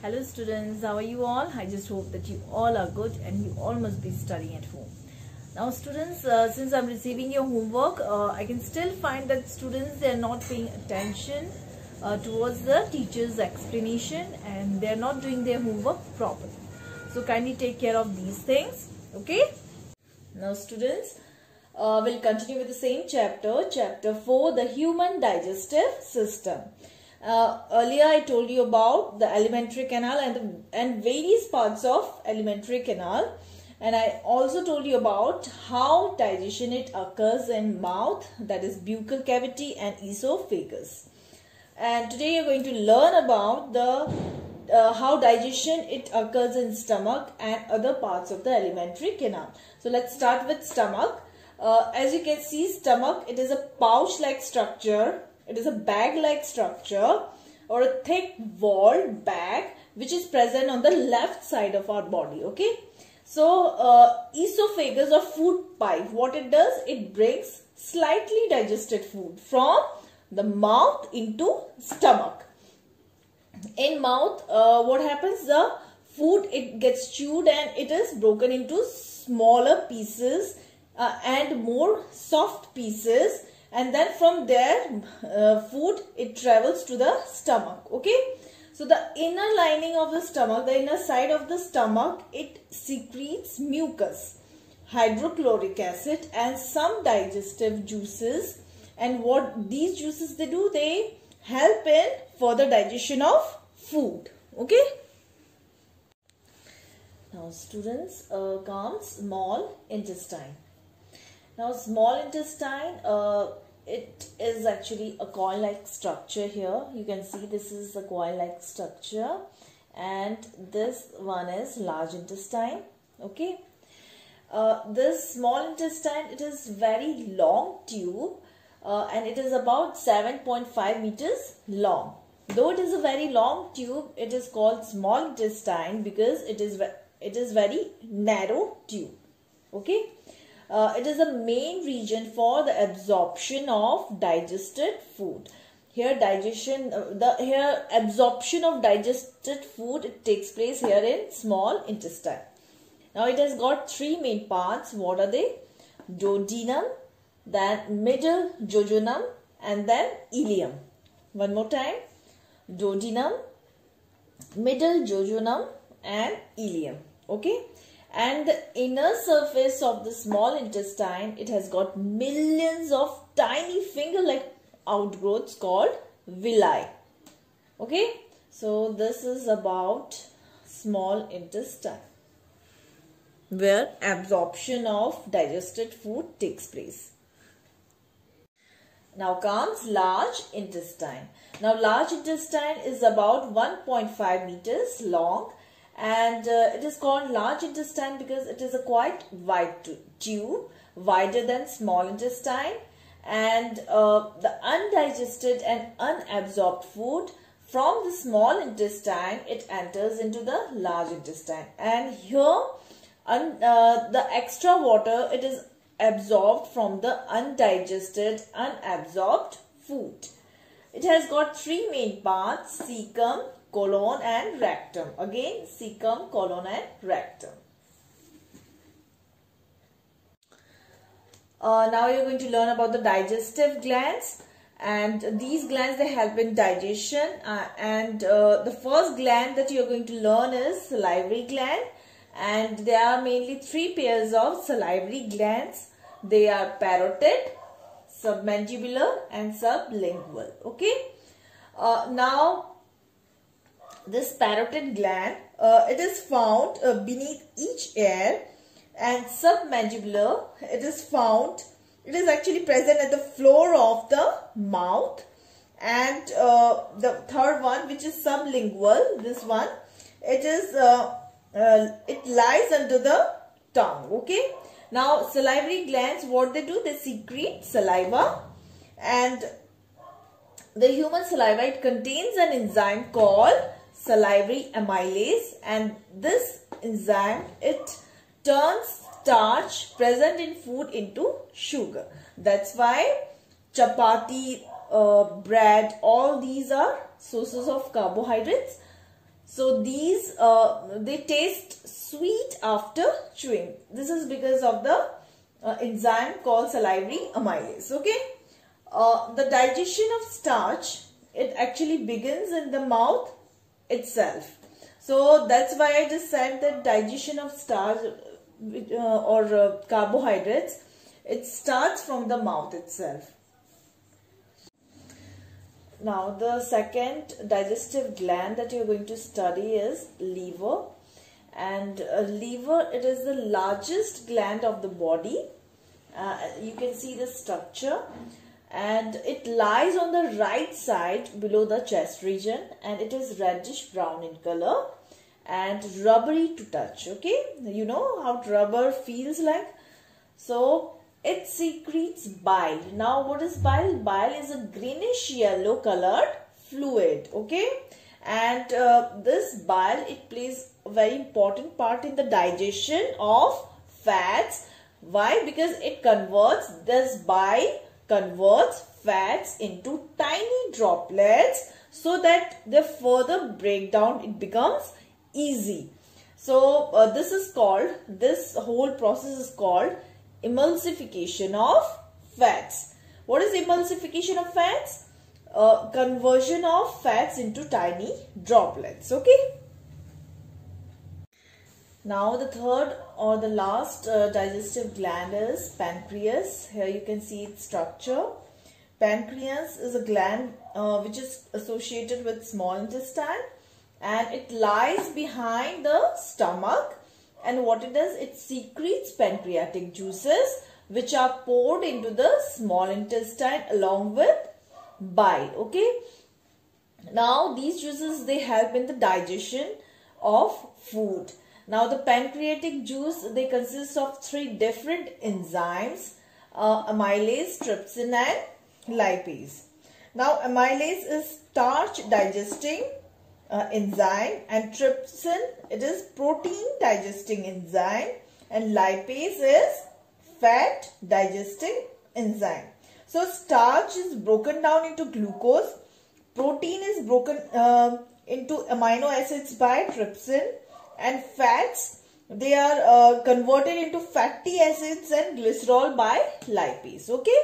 Hello students, how are you all? I just hope that you all are good and you all must be studying at home. Now students, uh, since I'm receiving your homework, uh, I can still find that students they are not paying attention uh, towards the teacher's explanation and they are not doing their homework properly. So kindly take care of these things, okay? Now students, uh, we'll continue with the same chapter, chapter 4, the human digestive system. Uh, earlier I told you about the alimentary canal and, the, and various parts of alimentary canal. And I also told you about how digestion it occurs in mouth that is buccal cavity and esophagus. And today you're going to learn about the uh, how digestion it occurs in stomach and other parts of the alimentary canal. So let's start with stomach. Uh, as you can see stomach it is a pouch like structure it is a bag-like structure or a thick walled bag which is present on the left side of our body. Okay. So, uh, esophagus or food pipe, what it does, it brings slightly digested food from the mouth into stomach. In mouth, uh, what happens? The food, it gets chewed and it is broken into smaller pieces uh, and more soft pieces and then from there uh, food it travels to the stomach okay? So the inner lining of the stomach the inner side of the stomach it secretes mucus hydrochloric acid and some digestive juices. And what these juices they do they help in further digestion of food okay? Now students uh, comes small intestine now small intestine, uh, it is actually a coil-like structure here. You can see this is a coil-like structure and this one is large intestine. Okay. Uh, this small intestine, it is very long tube uh, and it is about 7.5 meters long. Though it is a very long tube, it is called small intestine because it is it is very narrow tube. Okay. Uh, it is a main region for the absorption of digested food. Here digestion, uh, the here absorption of digested food takes place here in small intestine. Now it has got three main parts. What are they? Duodenum, then middle jejunum and then ileum. One more time. Duodenum, middle jejunum and ileum. Okay and the inner surface of the small intestine it has got millions of tiny finger like outgrowths called villi. Okay? So this is about small intestine where absorption of digested food takes place. Now comes large intestine. Now large intestine is about 1.5 meters long and uh, it is called large intestine because it is a quite wide tube wider than small intestine. And uh, the undigested and unabsorbed food from the small intestine it enters into the large intestine. And here un, uh, the extra water it is absorbed from the undigested unabsorbed food. It has got three main parts cecum colon and rectum. Again, cecum, colon and rectum. Uh, now you're going to learn about the digestive glands and these glands they help in digestion uh, and uh, the first gland that you're going to learn is salivary gland and there are mainly three pairs of salivary glands. They are parotid, submandibular and sublingual. Okay. Uh, now this parotid gland, uh, it is found uh, beneath each ear and submandibular, it is found, it is actually present at the floor of the mouth and uh, the third one which is sublingual, this one, it is, uh, uh, it lies under the tongue, okay. Now salivary glands, what they do, they secrete saliva and the human saliva, it contains an enzyme called salivary amylase and this enzyme it turns starch present in food into sugar. That's why chapati, uh, bread, all these are sources of carbohydrates. So these, uh, they taste sweet after chewing. This is because of the uh, enzyme called salivary amylase. Okay. Uh, the digestion of starch, it actually begins in the mouth itself. So that's why I just said that digestion of starch uh, or uh, carbohydrates, it starts from the mouth itself. Now the second digestive gland that you're going to study is liver and uh, liver it is the largest gland of the body uh, you can see the structure and it lies on the right side below the chest region and it is reddish brown in color and rubbery to touch okay you know how rubber feels like so it secretes bile. Now what is bile? Bile is a greenish yellow colored fluid. Okay. And uh, this bile, it plays a very important part in the digestion of fats. Why? Because it converts, this bile converts fats into tiny droplets so that the further breakdown, it becomes easy. So uh, this is called, this whole process is called emulsification of fats. What is emulsification of fats? Uh, conversion of fats into tiny droplets. Okay. Now the third or the last uh, digestive gland is pancreas. Here you can see its structure. Pancreas is a gland uh, which is associated with small intestine and it lies behind the stomach and what it does it secretes pancreatic juices which are poured into the small intestine along with bile okay now these juices they help in the digestion of food now the pancreatic juice they consist of three different enzymes uh, amylase trypsin and lipase now amylase is starch digesting uh, enzyme and trypsin it is protein digesting enzyme and lipase is fat digesting enzyme. So starch is broken down into glucose, protein is broken uh, into amino acids by trypsin and fats they are uh, converted into fatty acids and glycerol by lipase okay